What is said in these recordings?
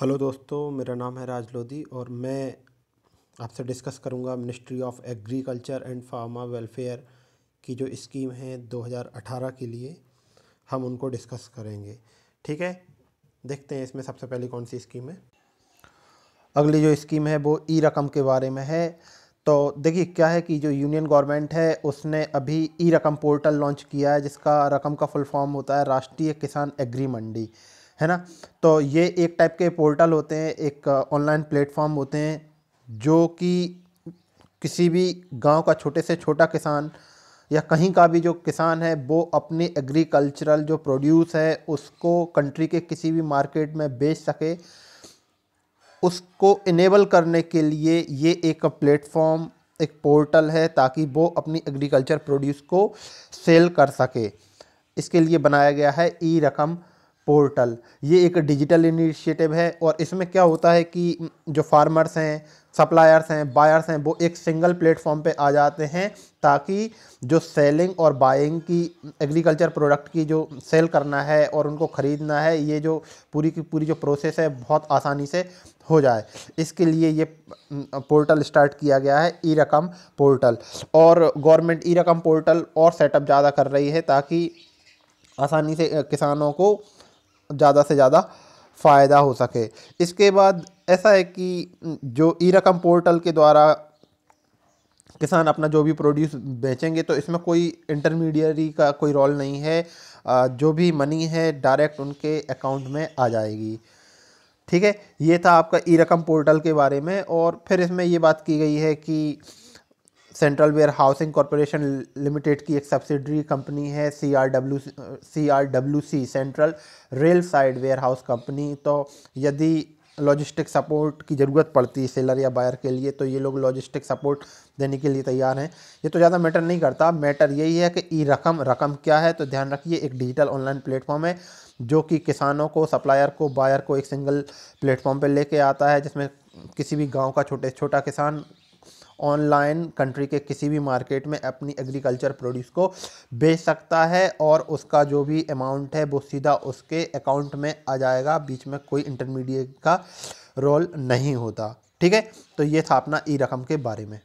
Hello दोस्तों, मेरा नाम है राज लोधी और मैं आपसे डिस्कस करूँगा ministry of agriculture and farmer welfare की जो स्कीम है 2018 के लिए, हम उनको डिस्कस करेंगे। ठीक है? देखते हैं इसमें सबसे पहले कौन सी स्कीम है। अगली जो स्कीम है वो ई रकम के बारे में है। तो देखिए, क्या है कि जो यूनियन गवर्नमेंट है, उसने अभी ई रकम पोर्टल लॉन्च किया है, जिसका रकम का फुल फॉर्म होता है राष्ट्रीय किसान एग्री मंडी। है ना? तो ये एक टाइप के पोर्टल होते हैं, एक ऑनलाइन प्लेटफॉर्म होते हैं, जो कि किसी भी गाँव का छोटे से छोटा किसान या कहीं का भी जो किसान है, वो अपने एग्रीकल्चरल जो प्रोड्यूस है, उसको कंट्री के किसी भी मार्केट में बेच सके। उसको इनेबल करने के लिए ये एक प्लेटफॉर्म एक पोर्टल है, ताकि वो अपनी एग्रीकल्चर प्रोड्यूस को सेल कर सके। इसके लिए बनाया गया है ई रकम। पोर्टल। ये एक डिजिटल इनिशिएटिव है और इसमें क्या होता है कि जो फार्मर्स हैं, सप्लायर्स हैं, बायर्स हैं, वो एक सिंगल प्लेटफॉर्म पे आ जाते हैं ताकि जो सेलिंग और बाइंग की, एग्रीकल्चर प्रोडक्ट की जो सेल करना है और उनको ख़रीदना है, ये जो पूरी की पूरी जो प्रोसेस है बहुत आसानी से हो जाए। इसके लिए ये पोर्टल स्टार्ट किया गया है ई रकम पोर्टल। और गवर्नमेंट ई रकम पोर्टल और सेटअप ज़्यादा कर रही है ताकि आसानी से किसानों को ज़्यादा से ज़्यादा फ़ायदा हो सके। इसके बाद ऐसा है कि जो ई रकम पोर्टल के द्वारा किसान अपना जो भी प्रोड्यूस बेचेंगे तो इसमें कोई इंटरमीडियरी का कोई रोल नहीं है। जो भी मनी है, डायरेक्ट उनके अकाउंट में आ जाएगी। ठीक है? ये था आपका ई रकम पोर्टल के बारे में और फिर इसमें ये बात की गई है कि central warehousing corporation limited की एक सब्सिडरी कंपनी है C R W C R W C central rail side warehouse company. तो यदि लॉजिस्टिक सपोर्ट की ज़रूरत पड़ती है सेलर या बायर के लिए तो ये लोग लॉजिस्टिक सपोर्ट देने के लिए तैयार हैं। ये तो ज़्यादा मैटर नहीं करता, मैटर यही है कि ई रकम रकम क्या है? तो ध्यान रखिए, एक डिजिटल ऑनलाइन प्लेटफॉर्म है, जो कि किसानों को, सप्लायर को, बायर को एक सिंगल प्लेटफॉर्म पर लेके आता है, जिसमें किसी भी गाँव का छोटे, छोटा किसान ऑनलाइन कंट्री के किसी भी मार्केट में अपनी एग्रीकल्चर प्रोड्यूस को बेच सकता है और उसका जो भी अमाउंट है, वो सीधा उसके अकाउंट में आ जाएगा। बीच में कोई इंटरमीडिएट का रोल नहीं होता। ठीक है? तो ये था अपना ई रकम के बारे में।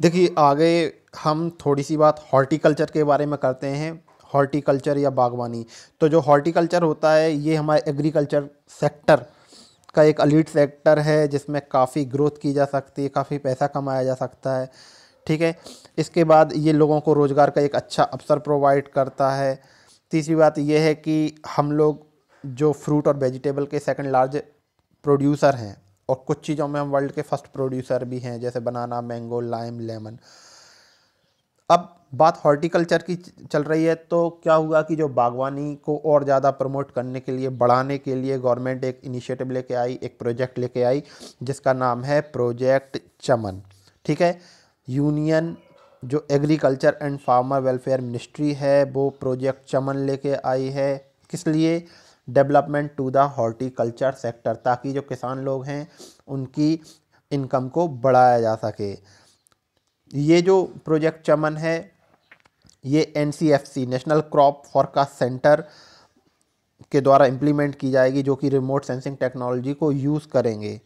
देखिए, आगे हम थोड़ी सी बात हॉर्टिकल्चर के बारे में करते हैं। हॉर्टिकल्चर या बागवानी। तो जो हॉर्टिकल्चर होता है, ये हमारे एग्रीकल्चर सेक्टर का एक अलीट सेक्टर है, जिसमें काफ़ी ग्रोथ की जा सकती है, काफ़ी पैसा कमाया जा सकता है, ठीक है? इसके बाद ये लोगों को रोज़गार का एक अच्छा अवसर प्रोवाइड करता है। तीसरी बात यह है कि हम लोग जो फ्रूट और वेजिटेबल के सेकंड लार्ज प्रोड्यूसर हैं, और कुछ चीज़ों में हम वर्ल्ड के फ़र्स्ट प्रोड्यूसर भी हैं, जैसे बनाना मैंगो लाइम लेमन अब बात हॉर्टिकल्चर की चल रही है तो क्या हुआ कि जो बागवानी को और ज़्यादा प्रमोट करने के लिए, बढ़ाने के लिए गवर्नमेंट एक इनिशिएटिव लेके आई, एक प्रोजेक्ट लेके आई, जिसका नाम है प्रोजेक्ट चमन। ठीक है? यूनियन जो agriculture and farmer welfare ministry है, वो प्रोजेक्ट चमन लेके आई है। किस लिए? Development to the horticulture sector ताकि जो किसान लोग हैं, उनकी इनकम को बढ़ाया जा सके। ये जो प्रोजेक्ट चमन है, ये NCFC national crop forecast centre के द्वारा इम्प्लीमेंट की जाएगी, जो कि रिमोट सेंसिंग टेक्नोलॉजी को यूज़ करेंगे।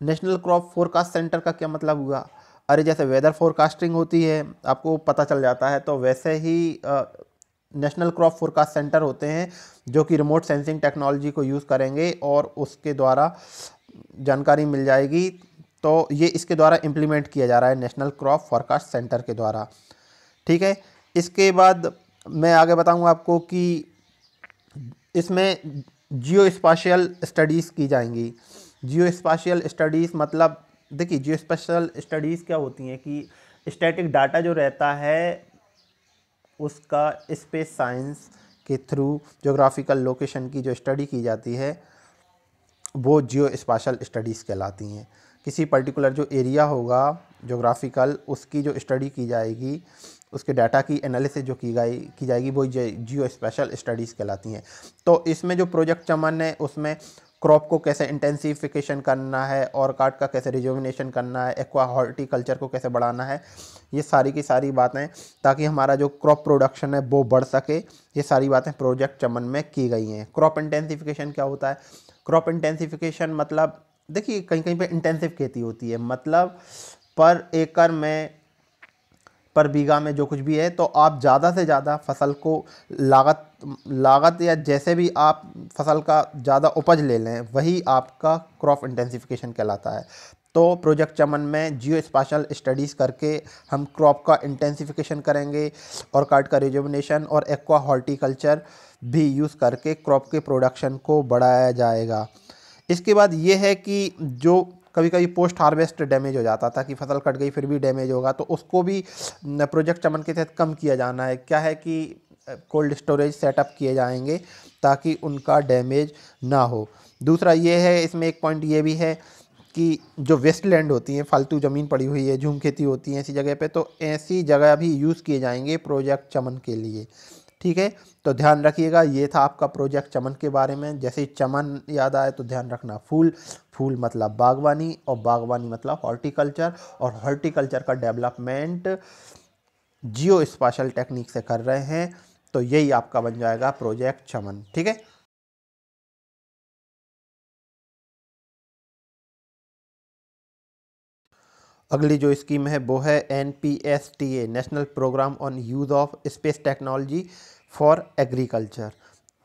नेशनल क्रॉप फोरकास्ट सेंटर का क्या मतलब हुआ? अरे, जैसे वेदर फोरकास्टिंग होती है, आपको पता चल जाता है तो वैसे ही नेशनल क्रॉप फोरकास्ट सेंटर होते हैं, जो कि रिमोट सेंसिंग टेक्नोलॉजी को यूज़ करेंगे, और उसके द्वारा जानकारी मिल जाएगी। तो ये इसके द्वारा इम्प्लीमेंट किया जा रहा है नेशनल क्रॉप फॉरकास्ट सेंटर के द्वारा। ठीक है? इसके बाद मैं आगे बताऊँगा आपको कि इसमें जियो स्पाशियल स्टडीज़ की जाएँगी। जियो स्पाशियल स्टडीज़ मतलब देखिए जियो स्पेशल स्टडीज़ क्या होती हैं कि स्टैटिक डाटा जो रहता है, उसका स्पेस साइंस के थ्रू जोग्राफिकल लोकेशन की जो स्टडी की जाती है, वो जियो स्पाशल स्टडीज़ कहलाती हैं। किसी पर्टिकुलर जो एरिया होगा जोग्राफिकल उसकी जो स्टडी की जाएगी, उसके डाटा की एनालिसिस जो की गई, की जाएगी, वो जियो स्पेशल स्टडीज़ कहलाती हैं। तो इसमें जो प्रोजेक्ट चमन है, उसमें क्रॉप को कैसे इंटेंसिफिकेशन करना है, और काट का कैसे रिजोविनेशन करना है एक्वा हॉर्टिकल्चर को कैसे बढ़ाना है, ये सारी की सारी बातें, ताकि हमारा जो क्रॉप प्रोडक्शन है, वो बढ़ सके। ये सारी बातें प्रोजेक्ट चमन में की गई हैं। क्रॉप इंटेंसिफिकेशन क्या होता है? क्रॉप इंटेंसिफिकेशन मतलब देखिए कहीं कहीं पे इंटेंसिव खेती होती है मतलब पर एकड़ में, पर बीघा में जो कुछ भी है तो आप ज़्यादा से ज़्यादा फ़सल को लागत लागत या जैसे भी आप फ़सल का ज़्यादा उपज ले लें, वही आपका क्रॉप इंटेंसिफिकेशन कहलाता है। तो प्रोजेक्ट चमन में जियो स्पाशल स्टडीज़ करके हम क्रॉप का इंटेंसिफिकेशन करेंगे और कार्ड का रिजोवनेशन और एक्वा हॉर्टिकल्चर भी यूज़ करके क्रॉप के प्रोडक्शन को बढ़ाया जाएगा। इसके बाद ये है कि जो कभी कभी पोस्ट हार्वेस्ट डैमेज हो जाता था, कि फ़सल कट गई, फिर भी डैमेज होगा तो उसको भी प्रोजेक्ट चमन के तहत कम किया जाना है। क्या है कि कोल्ड स्टोरेज सेटअप किए जाएँगे ताकि उनका डैमेज ना हो। दूसरा ये है, इसमें एक पॉइंट ये भी है कि जो वेस्ट लैंड होती हैं, फालतू ज़मीन पड़ी हुई है, झूम खेती होती है ऐसी जगह पे तो ऐसी जगह भी यूज़ किए जाएँगे प्रोजेक्ट चमन के लिए। ठीक है? तो ध्यान रखिएगा, ये था आपका प्रोजेक्ट चमन के बारे में। जैसे ही चमन याद आए तो ध्यान रखना फूल। फूल मतलब बागवानी और बागवानी मतलब हॉर्टिकल्चर और हॉर्टिकल्चर का डेवलपमेंट जियो स्पेशल टेक्निक से कर रहे हैं। तो यही आपका बन जाएगा प्रोजेक्ट चमन, ठीक है? अगली जो स्कीम है वो है N P S T A national programme on use of space technology for agriculture.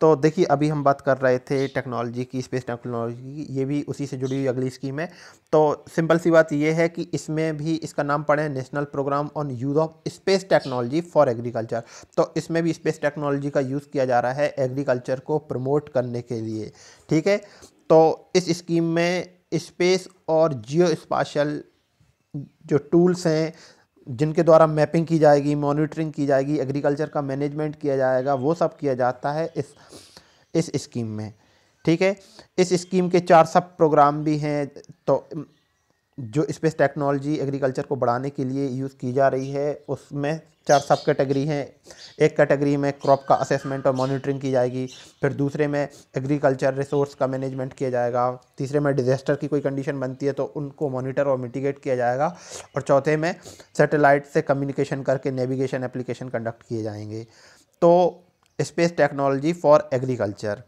तो देखिए, अभी हम बात कर रहे थे टेक्नोलॉजी की, स्पेस टेक्नोलॉजी की, ये भी उसी से जुड़ी हुई अगली स्कीम है। तो सिंपल सी बात ये है कि इसमें भी इसका नाम पड़े national programme on use of space technology for agriculture. तो इसमें भी स्पेस टेक्नोलॉजी का यूज़ किया जा रहा है एग्रीकल्चर को प्रमोट करने के लिए, ठीक है? तो इस स्कीम में स्पेस और जियो जो टूल्स हैं जिनके द्वारा मैपिंग की जाएगी, मॉनिटरिंग की जाएगी, एग्रीकल्चर का मैनेजमेंट किया जाएगा, वो सब किया जाता है इस इस स्कीम में। ठीक है? इस स्कीम के चार सब प्रोग्राम भी हैं तो जो स्पेस टेक्नोलॉजी एग्रीकल्चर को बढ़ाने के लिए यूज़ की जा रही है, उसमें चार सब कैटेगरी हैं। एक कैटेगरी में क्रॉप का असेसमेंट और मॉनिटरिंग की जाएगी, फिर दूसरे में एग्रीकल्चर रिसोर्स का मैनेजमेंट किया जाएगा, तीसरे में डिज़ास्टर की कोई कंडीशन बनती है तो उनको मॉनिटर और मिटिगेट किया जाएगा, और चौथे में सैटेलाइट से कम्युनिकेशन करके नेविगेशन एप्लीकेशन कंडक्ट किए जाएँगे। तो स्पेस टेक्नोलॉजी फॉर एग्रीकल्चर,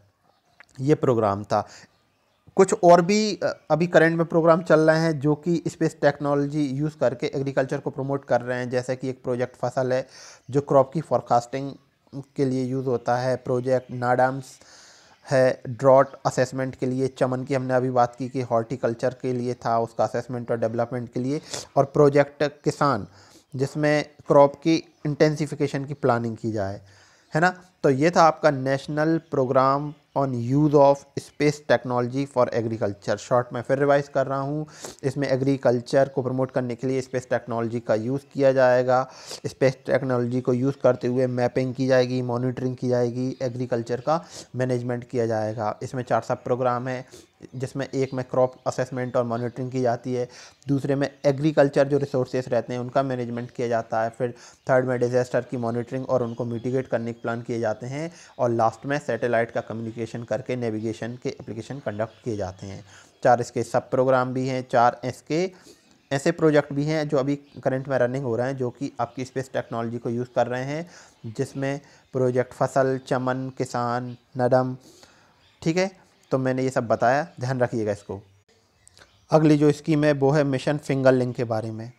ये प्रोग्राम था। कुछ और भी अभी करंट में प्रोग्राम चल रहे हैं जो कि स्पेस टेक्नोलॉजी यूज़ करके एग्रीकल्चर को प्रमोट कर रहे हैं। जैसे कि एक प्रोजेक्ट फ़सल है जो क्रॉप की फॉरकास्टिंग के लिए यूज़ होता है। प्रोजेक्ट नाडाम्स है ड्रॉट असेसमेंट के लिए, चमन की हमने अभी बात की कि हॉर्टिकल्चर के लिए था, उसका असेसमेंट और डेवलपमेंट के लिए। और प्रोजेक्ट किसान, जिसमें क्रॉप की इंटेंसिफिकेशन की प्लानिंग की जाए, है ना? तो ये था आपका national programme on use of space technology for agriculture. Short में फिर रिवाइज कर रहा हूँ, इसमें एग्रीकल्चर को प्रमोट करने के लिए स्पेस टेक्नोलॉजी का यूज़ किया जाएगा। स्पेस टेक्नोलॉजी को यूज़ करते हुए मैपिंग की जाएगी, मॉनिटरिंग की जाएगी, एग्रीकल्चर का मैनेजमेंट किया जाएगा। इसमें चार सब प्रोग्राम है, जिसमें एक में क्रॉप असेसमेंट और मॉनिटरिंग की जाती है, दूसरे में एग्रीकल्चर जो रिसोर्सेज रहते हैं उनका मैनेजमेंट किया जाता है, फिर थर्ड में डिज़ास्टर की मॉनिटरिंग और उनको मिटिगेट करने के प्लान किए जाते हैं। और लास्ट में सैटेलाइट का कम्युनिकेशन करके नेविगेशन के एप्लीकेशन कंडक्ट किए जाते हैं। चार इसके सब प्रोग्राम भी हैं, चार इसके ऐसे प्रोजेक्ट भी हैं जो अभी करंट में रनिंग हो रहे हैं, जो कि आपकी स्पेस टेक्नोलॉजी को यूज़ कर रहे हैं, जिसमें प्रोजेक्ट फ़सल, चमन, किसान नडम ठीक है? तो मैंने ये सब बताया। ध्यान रखिएगा इसको। अगली जो स्कीम है वो है मिशन फिंगर लिंक के बारे में।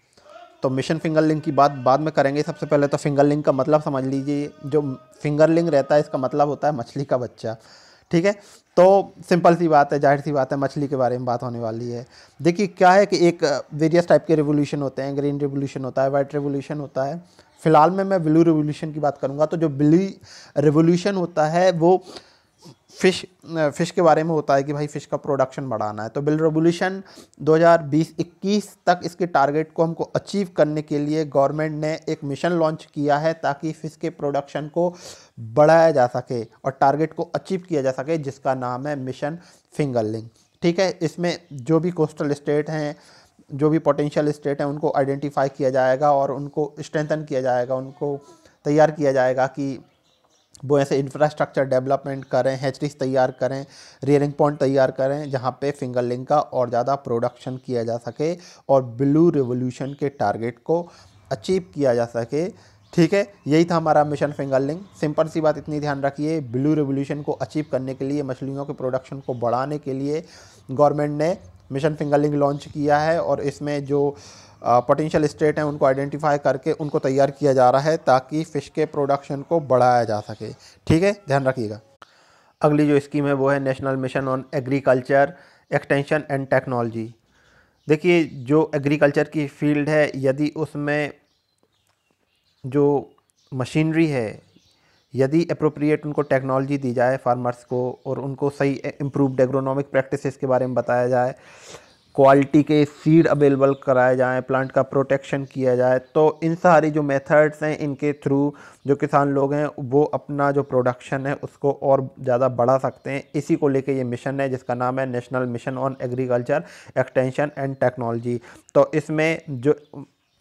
तो मिशन फिंगर लिंक की बात बाद में करेंगे। सबसे पहले तो फिंगर लिंक का मतलब समझ लीजिए, जो फिंगर लिंक रहता है, इसका मतलब होता है मछली का बच्चा। ठीक है? तो सिंपल सी बात है, ज़ाहिर सी बात है, मछली के बारे में बात होने वाली है। देखिए, क्या है कि एक वेरियस टाइप के रिवोल्यूशन होते हैं। ग्रीन रेवोल्यूशन होता है वाइट रिवोल्यूशन होता है। फ़िलहाल में मैं ब्लू रिवोल्यूशन की बात करूँगा तो जो ब्लू रिवोल्यूशन होता है, वो फ़िश फ़िश के बारे में होता है कि भाई फ़िश का प्रोडक्शन बढ़ाना है। तो बिल रेवोल्यूशन 2020-21 तक इसके टारगेट को हमको अचीव करने के लिए गवर्नमेंट ने एक मिशन लॉन्च किया है ताकि फ़िश के प्रोडक्शन को बढ़ाया जा सके और टारगेट को अचीव किया जा सके, जिसका नाम है मिशन फिंगरलिंग ठीक है, इसमें जो भी कोस्टल स्टेट हैं, जो भी पोटेंशियल स्टेट हैं, उनको आइडेंटिफाई किया जाएगा और उनको स्ट्रेंथन किया जाएगा, उनको तैयार किया जाएगा कि वो ऐसे इंफ्रास्ट्रक्चर डेवलपमेंट करें हैचरीज तैयार करें रियरिंग पॉइंट तैयार करें, जहाँ पे फिंगरलिंग का और ज़्यादा प्रोडक्शन किया जा सके और ब्लू रिवोल्यूशन के टारगेट को अचीव किया जा सके। ठीक है, यही था हमारा मिशन फिंगरलिंग सिंपल सी बात इतनी ध्यान रखिए ब्लू रिवोल्यूशन को अचीव करने के लिए, मछलियों के प्रोडक्शन को बढ़ाने के लिए गवर्नमेंट ने मिशन फिंगरलिंग लॉन्च किया है और इसमें जो पोटेंशियल स्टेट हैं, उनको आइडेंटिफाई करके उनको तैयार किया जा रहा है ताकि फ़िश के प्रोडक्शन को बढ़ाया जा सके। ठीक है? ध्यान रखिएगा। अगली जो स्कीम है, वो है national mission on agriculture extension and technology देखिए, जो एग्रीकल्चर की फ़ील्ड है, यदि उसमें जो मशीनरी है, यदि अप्रोप्रिएट उनको टेक्नोलॉजी दी जाए फार्मर्स को और उनको सही इम्प्रूवड एग्रोनॉमिक प्रैक्टिसेस के बारे में बताया जाए क्वालिटी के सीड अवेलेबल कराए जाएँ, प्लांट का प्रोटेक्शन किया जाए तो इन सारी जो मेथड्स हैं इनके थ्रू जो किसान लोग हैं, वो अपना जो प्रोडक्शन है उसको और ज़्यादा बढ़ा सकते हैं। इसी को लेके ये मिशन है, जिसका नाम है national mission on agriculture, extension and technology. तो इसमें जो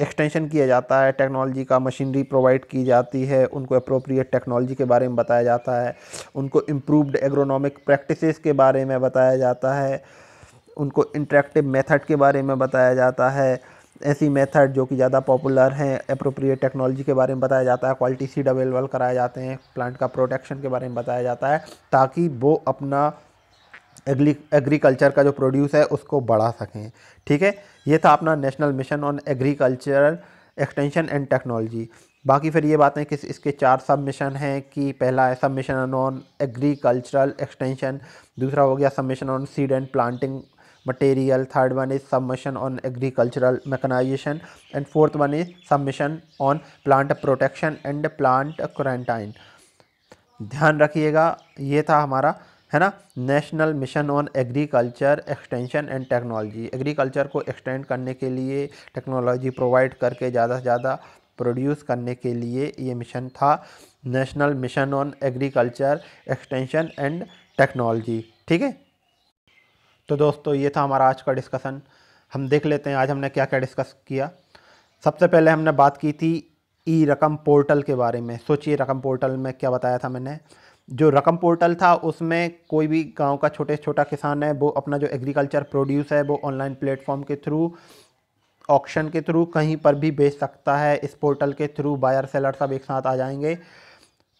एक्सटेंशन किया जाता है, टेक्नोलॉजी का मशीनरी प्रोवाइड की जाती है, उनको अप्रोप्रिएट टेक्नोलॉजी के बारे में बताया जाता है, उनको इम्प्रूव्ड एग्रोनॉमिक प्रैक्टिसेस के बारे में बताया जाता है उनको इंटरेक्टिव मेथड के बारे में बताया जाता है। ऐसी मेथड जो कि ज़्यादा पॉपुलर हैं अप्रोप्रिएट टेक्नोलॉजी के बारे में बताया जाता है। क्वालिटी सीड अवेलेबल कराए जाते हैं। प्लांट का प्रोटेक्शन के बारे में बताया जाता है ताकि वो अपना एग्री एग्रीकल्चर का जो प्रोड्यूस है, उसको बढ़ा सकें। ठीक है? ये था अपना national mission on agriculture extension and technology बाकी फिर ये बातें कि इसके चार सब मिशन हैं कि पहला है सब मिशन ऑन एग्रीकल्चरल एक्सटेंशन दूसरा हो गया सब mission on seed and planting material, third one is submission on agricultural mechanization, and fourth one is submission on plant protection and plant quarantine. ध्यान रखिएगा, ये था हमारा, है ना? National mission on agriculture extension and technology agriculture को extend करने के लिए टेक्नोलॉजी प्रोवाइड करके ज़्यादा से ज़्यादा प्रोड्यूस करने के लिए ये मिशन था। National mission on agriculture extension and technology ठीक है? तो दोस्तों, ये था हमारा आज का डिस्कशन हम देख लेते हैं आज हमने क्या क्या डिस्कस किया. सबसे पहले हमने बात की थी ई रकम पोर्टल के बारे में. सोचिए रकम पोर्टल में क्या बताया था मैंने. जो रकम पोर्टल था, उसमें कोई भी गाँव का छोटे छोटा किसान है, वो अपना जो एग्रीकल्चर प्रोड्यूस है, वो ऑनलाइन प्लेटफॉर्म के थ्रू ऑक्शन के थ्रू कहीं पर भी बेच सकता है. इस पोर्टल के थ्रू बायर सेलर सब एक साथ आ जाएँगे.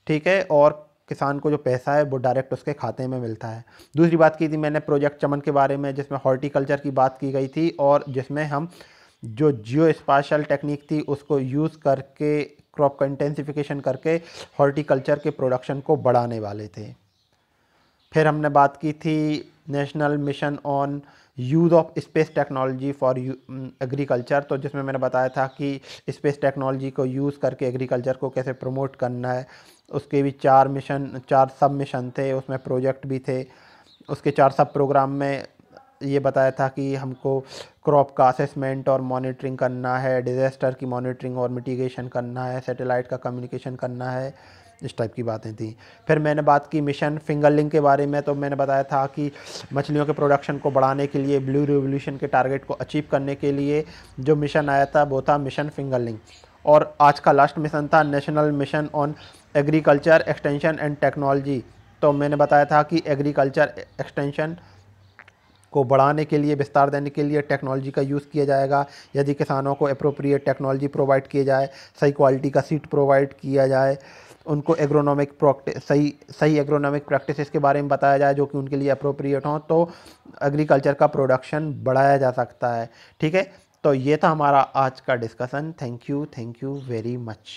ठीक है? और किसान को जो पैसा है, वो डायरेक्ट उसके खाते में मिलता है। दूसरी बात की थी मैंने प्रोजेक्ट चमन के बारे में, जिसमें हॉर्टिकल्चर की बात की गई थी और जिसमें हम जो जियो स्पाशल टेक्निक थी, उसको यूज़ करके क्रॉप का इंटेंसिफिकेशन करके हॉर्टिकल्चर के प्रोडक्शन को बढ़ाने वाले थे। फिर हमने बात की थी national mission on use of space technology for agriculture. तो जिसमें मैंने बताया था कि स्पेस टेक्नोलॉजी को यूज़ करके एग्रीकल्चर को कैसे प्रमोट करना है। उसके भी चार मिशन, चार सब मिशन थे, उसमें प्रोजेक्ट भी थे। उसके चार सब प्रोग्राम में ये बताया था कि हमको क्रॉप का असेसमेंट और मॉनिटरिंग करना है, डिज़ास्टर की मॉनिटरिंग और मिटिगेशन करना है, सैटेलाइट का कम्युनिकेशन करना है। इस टाइप की बातें थी। फिर मैंने बात की मिशन फिंगरलिंग के बारे में तो मैंने बताया था कि मछलियों के प्रोडक्शन को बढ़ाने के लिए ब्लू रिवोल्यूशन के टारगेट को अचीव करने के लिए जो मिशन आया था, वो था मिशन फिंगरलिंग और आज का लास्ट मिशन था national mission on agriculture extension and technology तो मैंने बताया था कि एग्रीकल्चर एक्सटेंशन को बढ़ाने के लिए, विस्तार देने के लिए टेक्नोलॉजी का यूज़ किया जाएगा। यदि किसानों को अप्रोप्रिएट टेक्नोलॉजी प्रोवाइड किए जाए, सही क्वालिटी का सीट प्रोवाइड किया जाए उनको एग्रोनॉमिक सही सही एग्रोनॉमिक प्रैक्टिसेस के बारे में बताया जाए जो कि उनके लिए अप्रोप्रिएट हों तो एग्रीकल्चर का प्रोडक्शन बढ़ाया जा सकता है। ठीक है? तो ये था हमारा आज का discussion thank you thank you very much